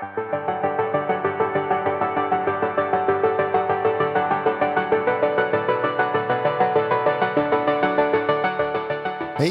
Hey,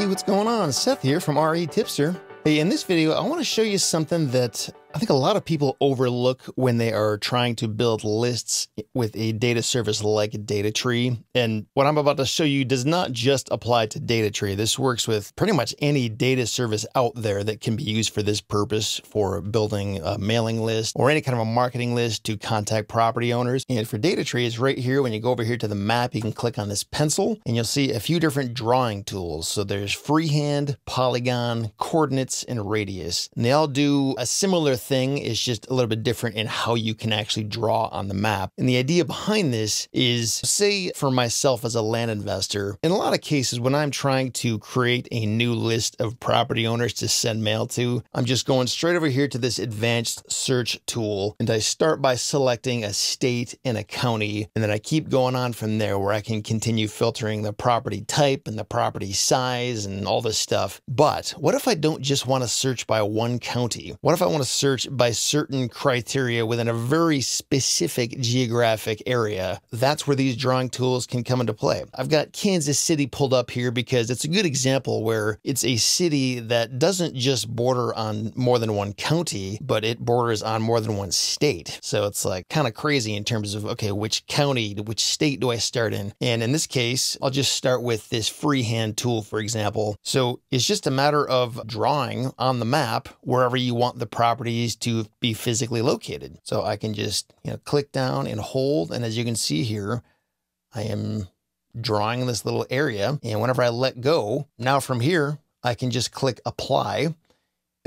what's going on? Seth here from REtipster. Hey, in this video, I want to show you something that I think a lot of people overlook when they are trying to build lists with a data service like DataTree. And what I'm about to show you does not just apply to DataTree. This works with pretty much any data service out there that can be used for this purpose for building a mailing list or any kind of a marketing list to contact property owners. And for DataTree, it's right here. When you go over here to the map, you can click on this pencil and you'll see a few different drawing tools. So there's freehand, polygon, coordinates, and radius. And they all do a similar thing is just a little bit different in how you can actually draw on the map. And the idea behind this is say for myself as a land investor, in a lot of cases when I'm trying to create a new list of property owners to send mail to, I'm just going straight over here to this advanced search tool and I start by selecting a state and a county and then I keep going on from there where I can continue filtering the property type and the property size and all this stuff. But what if I don't just want to search by one county? What if I want to search by certain criteria within a very specific geographic area, that's where these drawing tools can come into play. I've got Kansas City pulled up here because it's a good example where it's a city that doesn't just border on more than one county, but it borders on more than one state. So it's like kind of crazy in terms of, okay, which county, which state do I start in? And in this case, I'll just start with this freehand tool, for example. So it's just a matter of drawing on the map wherever you want the property to be physically located. So I can just you know click down and hold. And as you can see here, I am drawing this little area. And whenever I let go, now from here, I can just click apply.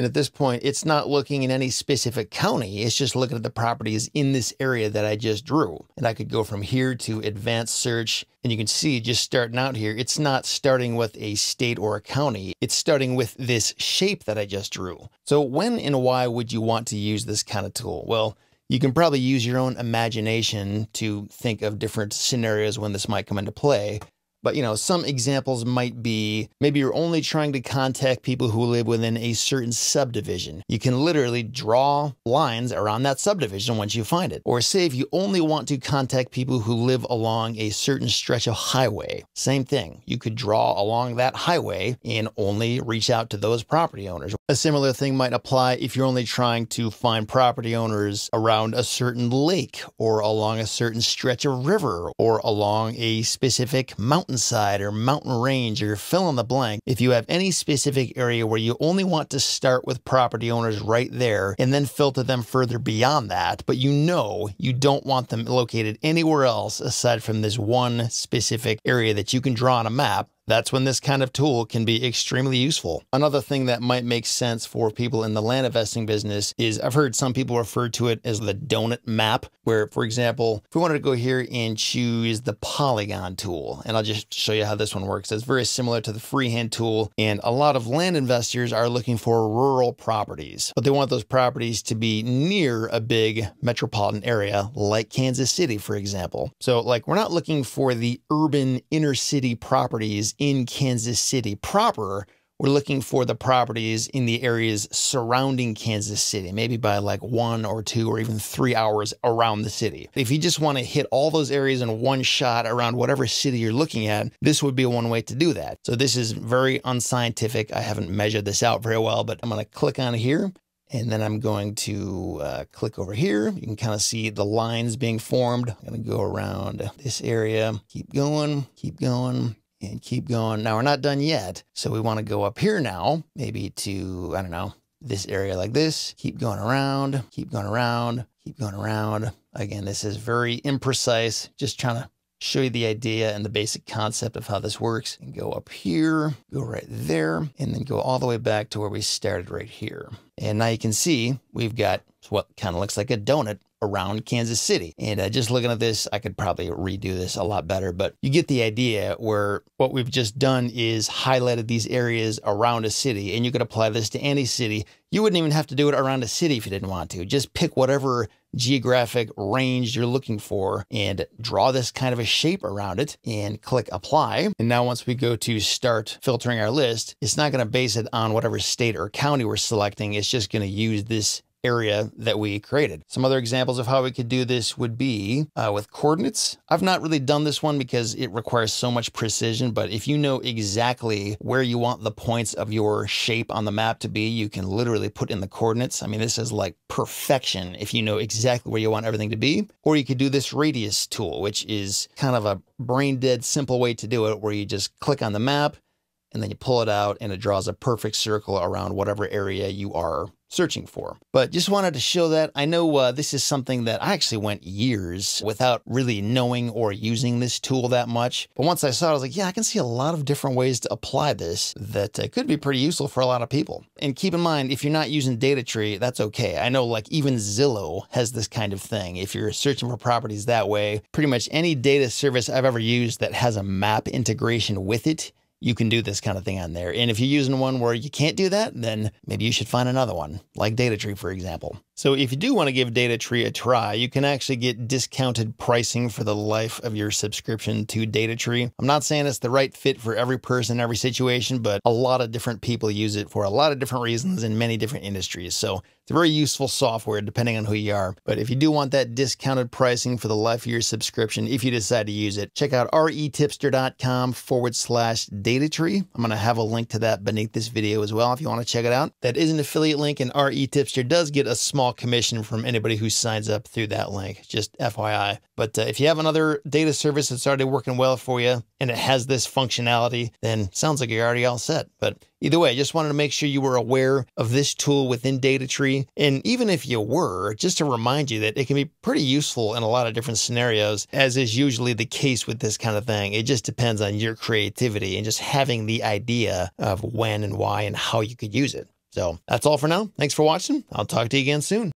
And at this point, it's not looking in any specific county. It's just looking at the properties in this area that I just drew. And I could go from here to advanced search. And you can see just starting out here, it's not starting with a state or a county. It's starting with this shape that I just drew. So when and why would you want to use this kind of tool? Well, you can probably use your own imagination to think of different scenarios when this might come into play. But, you know, some examples might be maybe you're only trying to contact people who live within a certain subdivision. You can literally draw lines around that subdivision once you find it. Or say if you only want to contact people who live along a certain stretch of highway, same thing. You could draw along that highway and only reach out to those property owners. A similar thing might apply if you're only trying to find property owners around a certain lake or along a certain stretch of river or along a specific mountain mountainside or mountain range or fill in the blank, if you have any specific area where you only want to start with property owners right there and then filter them further beyond that, but you know you don't want them located anywhere else aside from this one specific area that you can draw on a map, that's when this kind of tool can be extremely useful. Another thing that might make sense for people in the land investing business is I've heard some people refer to it as the donut map, where, for example, if we wanted to go here and choose the polygon tool, and I'll just show you how this one works. It's very similar to the freehand tool, and a lot of land investors are looking for rural properties, but they want those properties to be near a big metropolitan area like Kansas City, for example. So, like, we're not looking for the urban inner city properties in Kansas City proper. We're looking for the properties in the areas surrounding Kansas City, maybe by like one or two or even three hours around the city. If you just want to hit all those areas in one shot around whatever city you're looking at, this would be one way to do that. So this is very unscientific. I haven't measured this out very well, but I'm going to click on here and then I'm going to uh, click over here. You can kind of see the lines being formed. I'm going to go around this area, keep going, keep going and keep going. Now we're not done yet. So we want to go up here now, maybe to, I don't know, this area like this. Keep going around, keep going around, keep going around. Again, this is very imprecise, just trying to show you the idea and the basic concept of how this works. And go up here, go right there, and then go all the way back to where we started right here. And now you can see we've got what kind of looks like a donut around Kansas City. And uh, just looking at this, I could probably redo this a lot better, but you get the idea where what we've just done is highlighted these areas around a city, and you could apply this to any city. You wouldn't even have to do it around a city if you didn't want to. Just pick whatever geographic range you're looking for and draw this kind of a shape around it and click apply. And now once we go to start filtering our list, it's not going to base it on whatever state or county we're selecting. It's just going to use this area that we created. Some other examples of how we could do this would be uh, with coordinates. I've not really done this one because it requires so much precision, but if you know exactly where you want the points of your shape on the map to be, you can literally put in the coordinates. I mean, this is like perfection if you know exactly where you want everything to be. Or you could do this radius tool, which is kind of a brain dead simple way to do it, where you just click on the map and then you pull it out and it draws a perfect circle around whatever area you are searching for. But just wanted to show that. I know uh, this is something that I actually went years without really knowing or using this tool that much. But once I saw it, I was like, yeah, I can see a lot of different ways to apply this that uh, could be pretty useful for a lot of people. And keep in mind, if you're not using DataTree, that's okay. I know like even Zillow has this kind of thing. If you're searching for properties that way, pretty much any data service I've ever used that has a map integration with it you can do this kind of thing on there. And if you're using one where you can't do that, then maybe you should find another one, like DataTree, for example. So if you do want to give DataTree a try, you can actually get discounted pricing for the life of your subscription to DataTree. I'm not saying it's the right fit for every person, every situation, but a lot of different people use it for a lot of different reasons in many different industries. So it's a very useful software depending on who you are. But if you do want that discounted pricing for the life of your subscription, if you decide to use it, check out retipster.com forward slash DataTree. I'm going to have a link to that beneath this video as well if you want to check it out. That is an affiliate link, and RETipster does get a small commission from anybody who signs up through that link, just FYI. But uh, if you have another data service that's already working well for you and it has this functionality, then sounds like you're already all set. But either way, I just wanted to make sure you were aware of this tool within DataTree. And even if you were, just to remind you that it can be pretty useful in a lot of different scenarios, as is usually the case with this kind of thing. It just depends on your creativity and just having the idea of when and why and how you could use it. So that's all for now. Thanks for watching. I'll talk to you again soon.